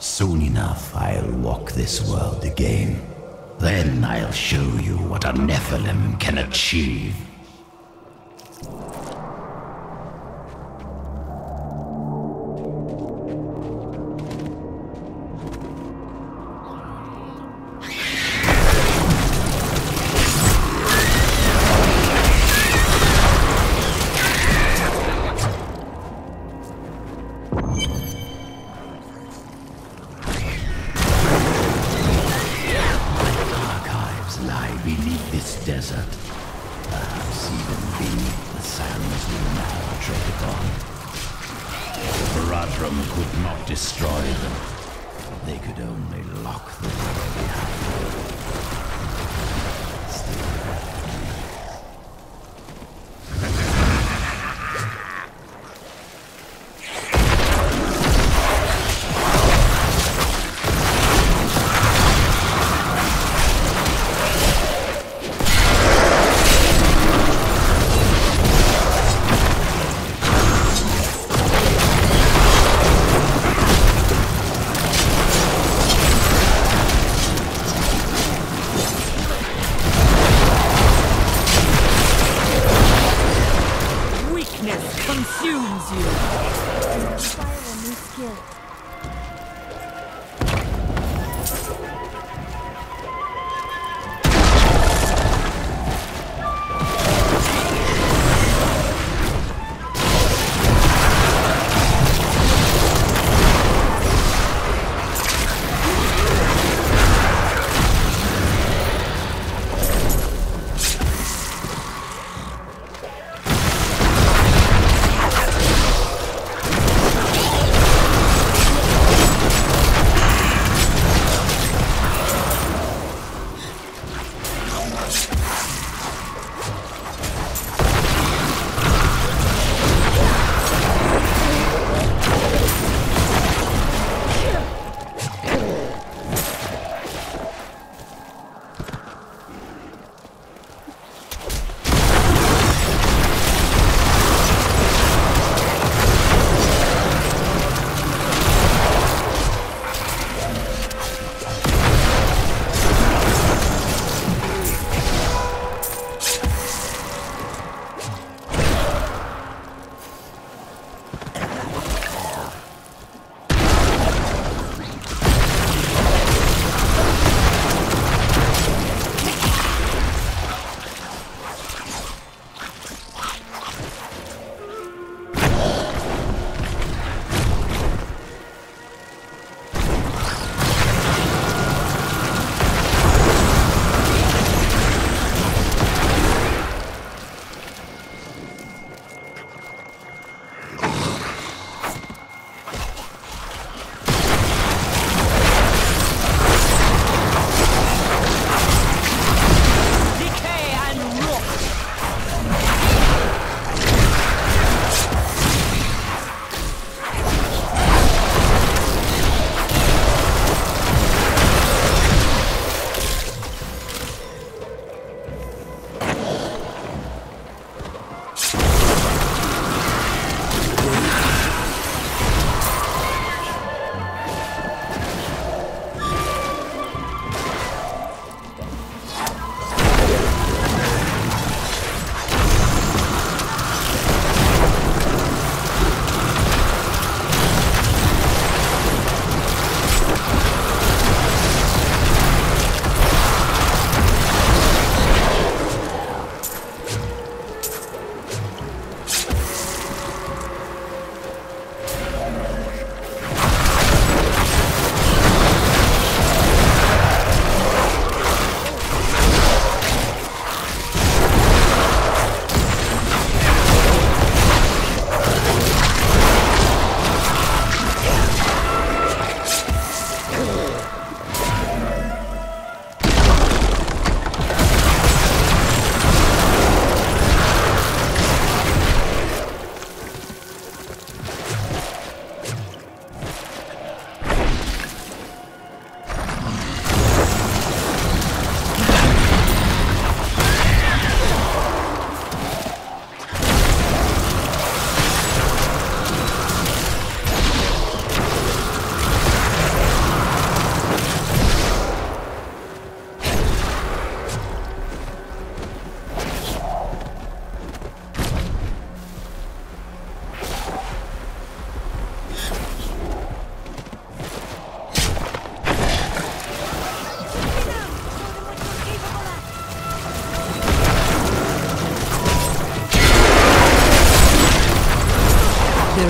Soon enough, I'll walk this world again. Then I'll show you what a Nephilim can achieve. Cleanse you. Inspire a new skill.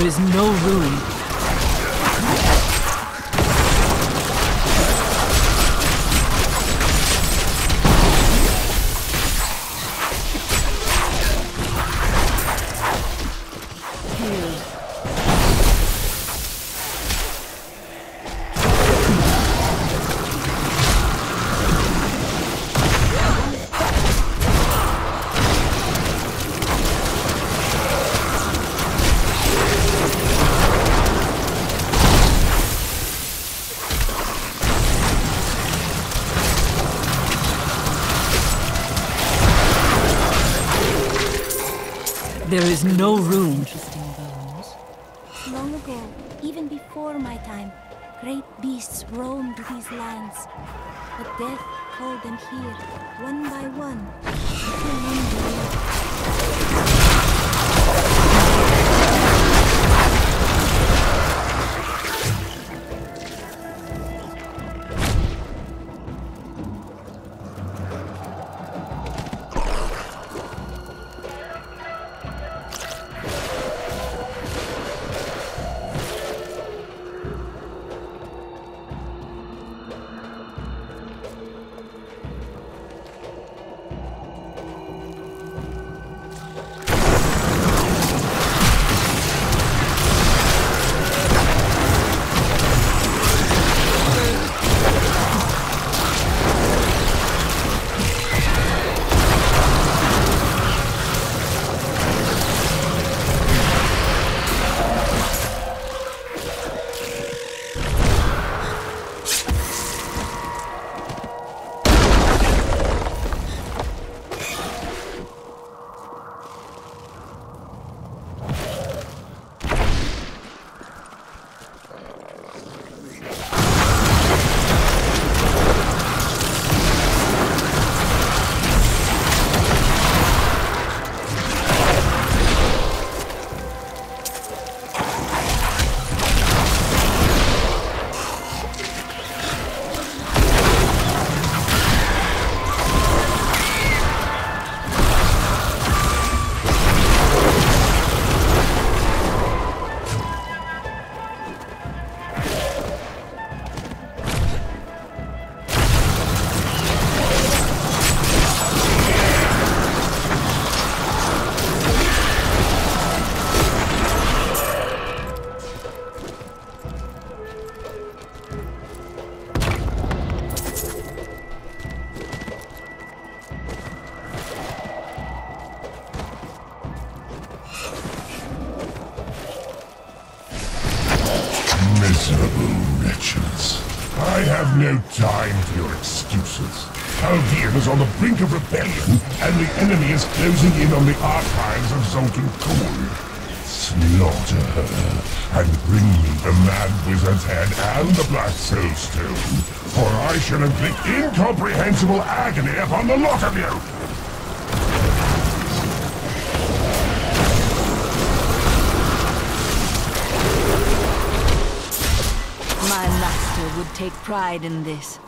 is no ruin. Is no room. Long ago, even before my time, great beasts roamed these lands. But death called them here, one by one, until one day. Slaughter her, and bring me the Mad Wizard's head and the Black Soul Stone, or I shall inflict incomprehensible agony upon the lot of you! My master would take pride in this.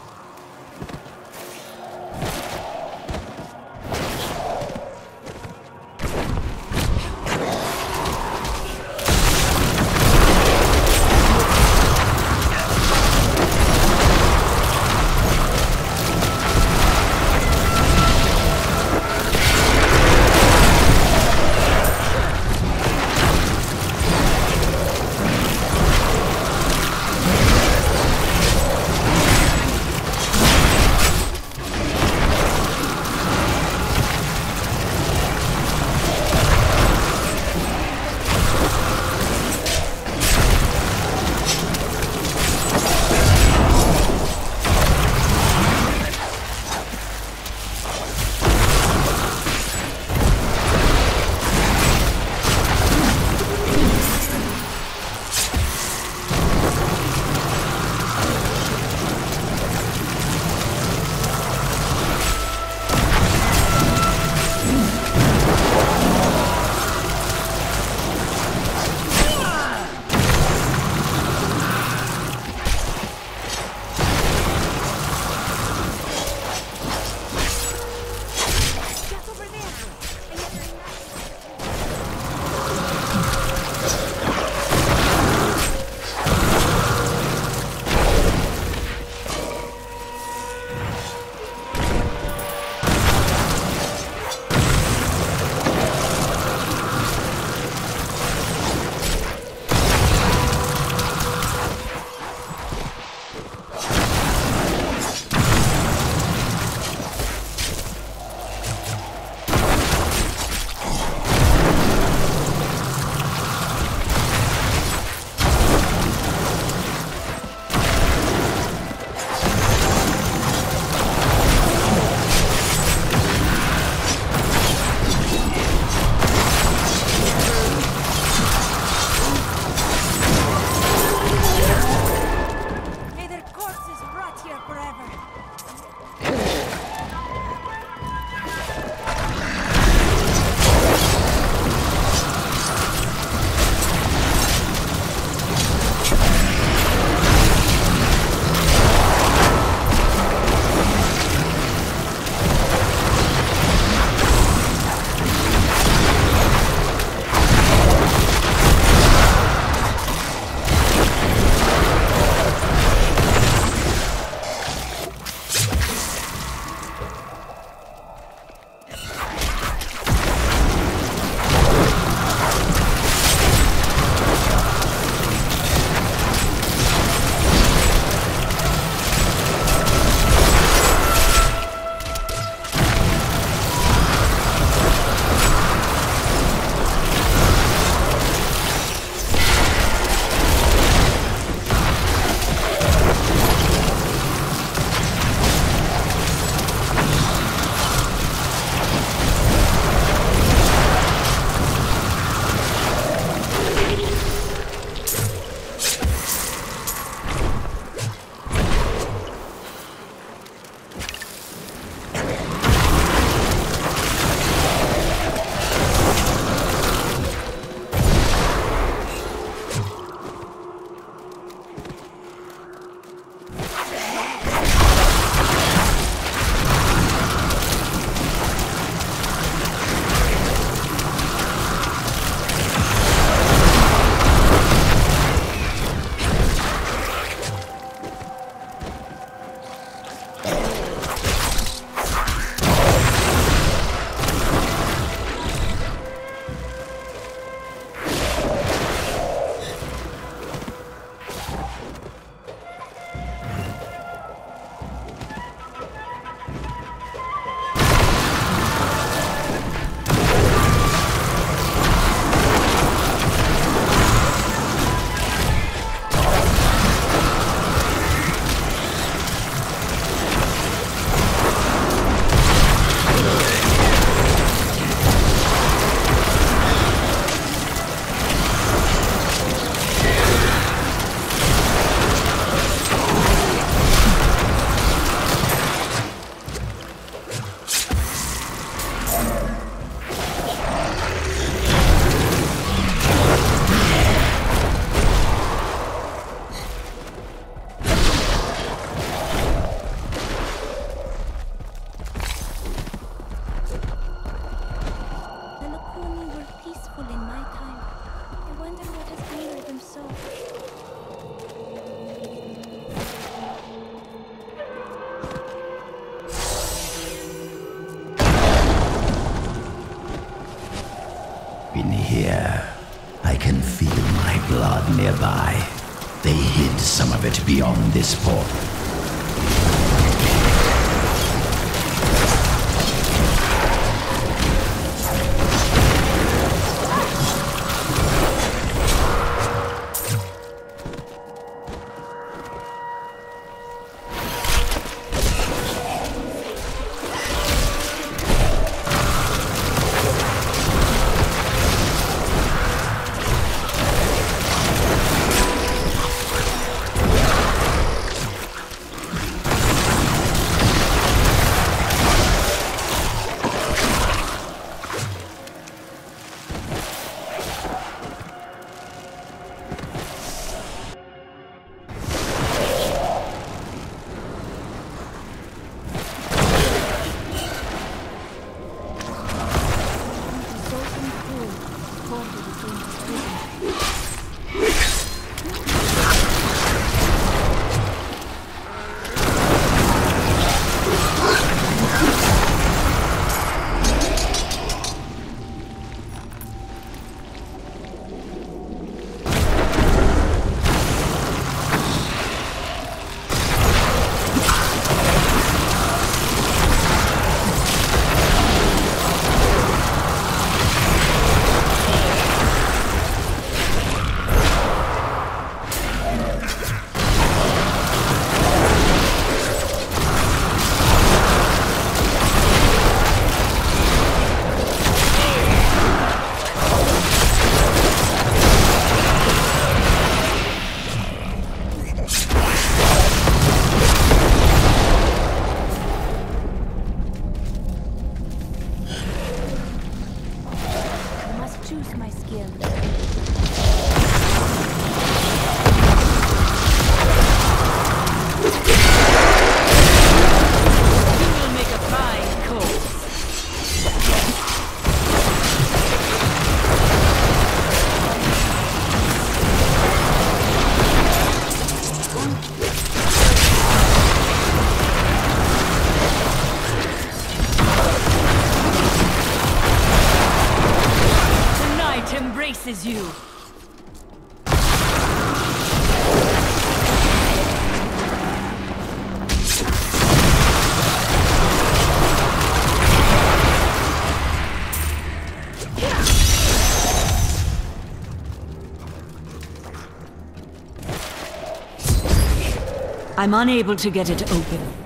I'm unable to get it open.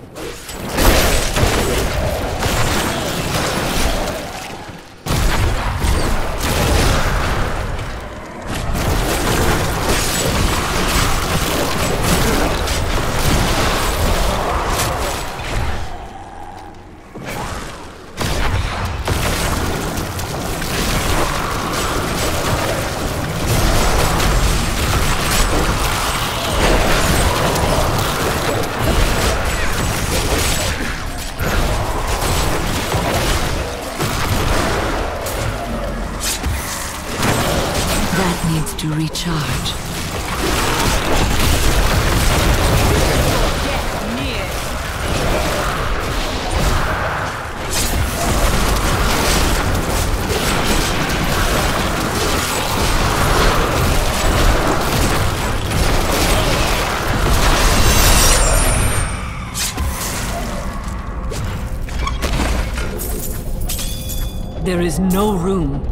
Is no room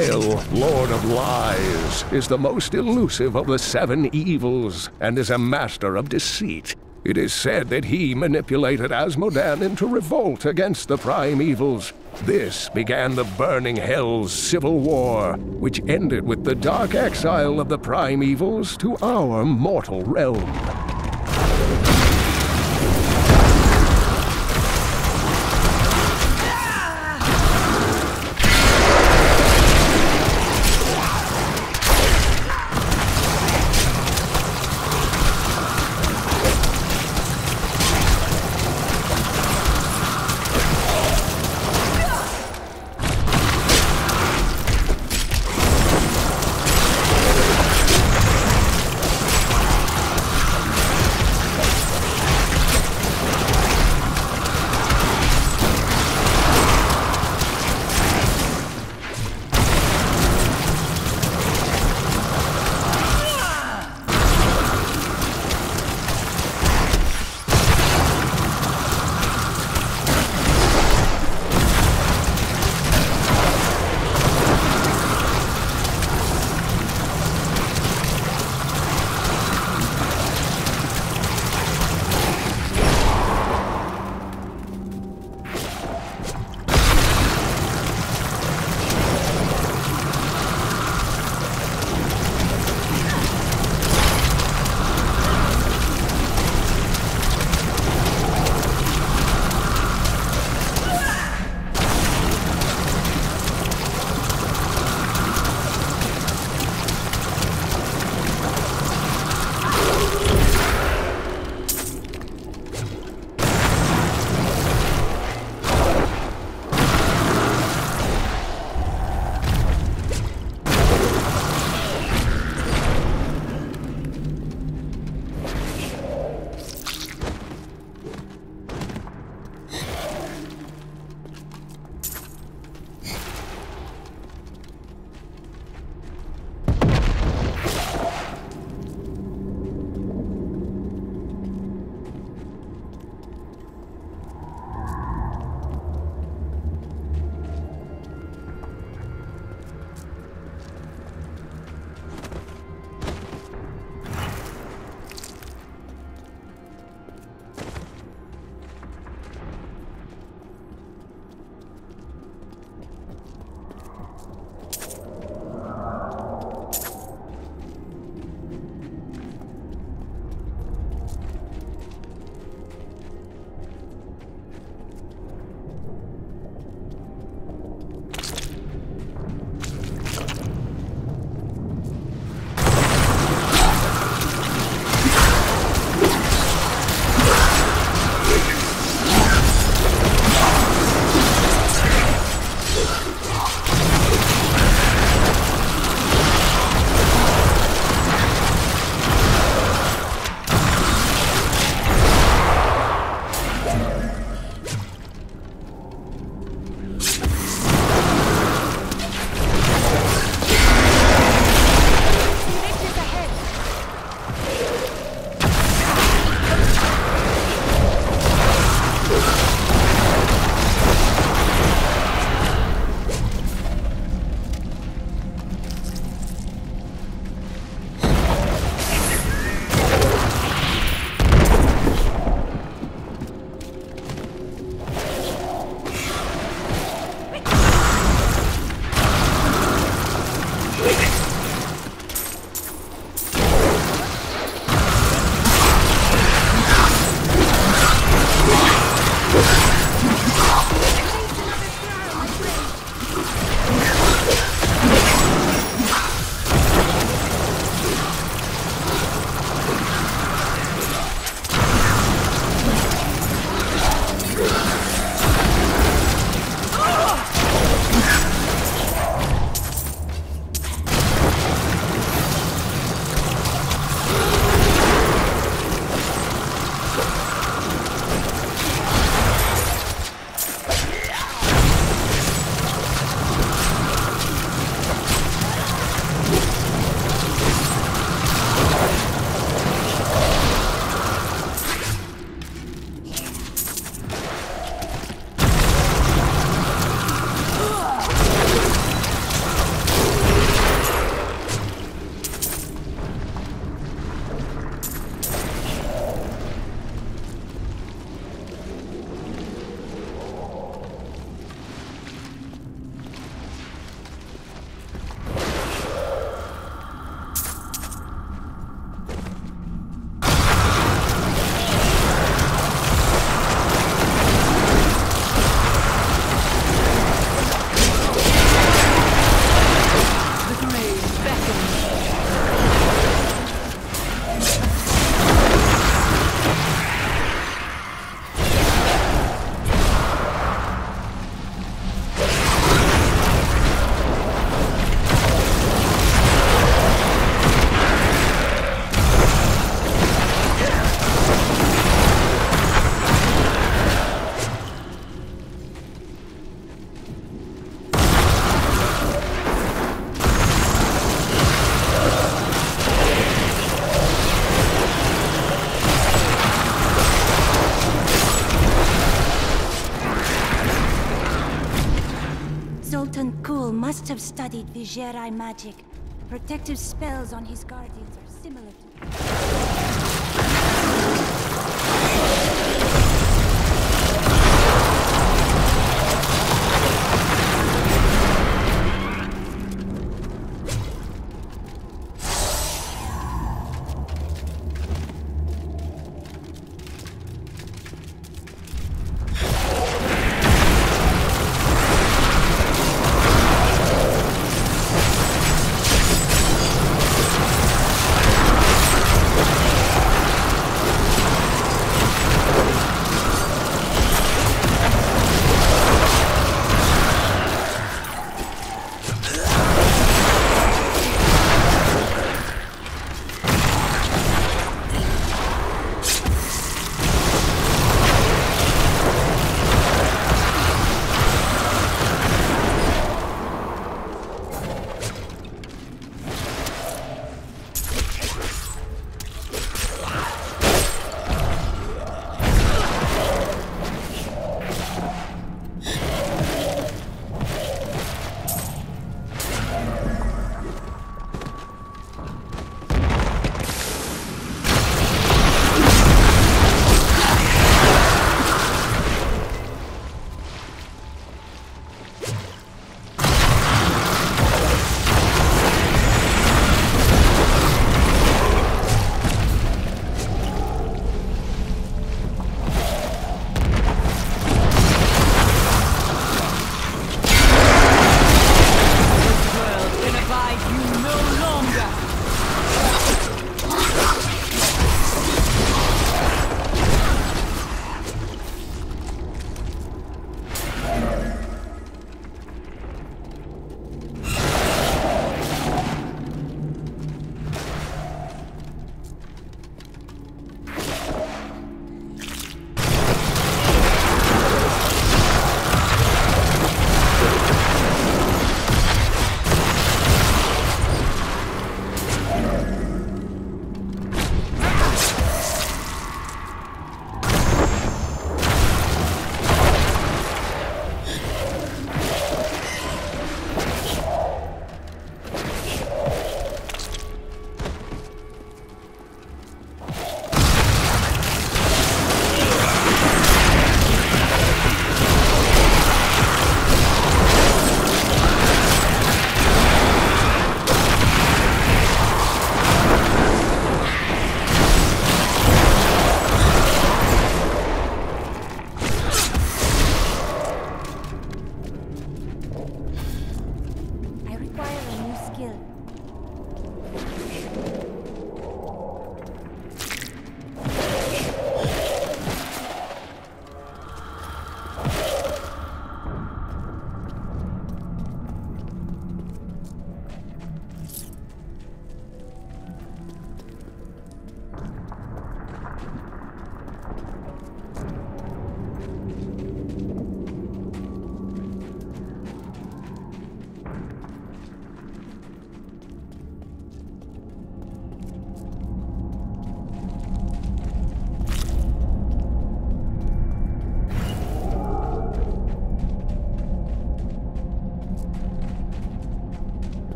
Belial, Lord of Lies, is the most elusive of the seven evils and is a master of deceit. It is said that he manipulated Azmodan into revolt against the prime evils. This began the Burning Hell's civil war, which ended with the dark exile of the prime evils to our mortal realm. Protective spells on his guardians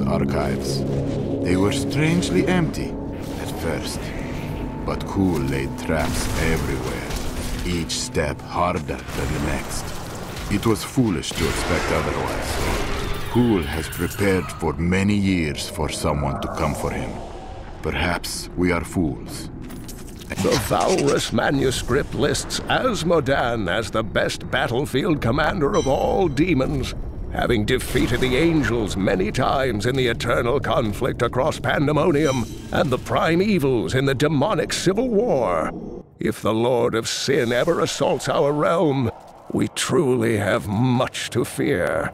archives. They were strangely empty at first, but Kulle laid traps everywhere, each step harder than the next. It was foolish to expect otherwise. Kulle has prepared for many years for someone to come for him. Perhaps we are fools. The Valrus manuscript lists Azmodan as the best battlefield commander of all demons, having defeated the angels many times in the eternal conflict across Pandemonium and the prime evils in the demonic civil war. If the Lord of Sin ever assaults our realm, we truly have much to fear.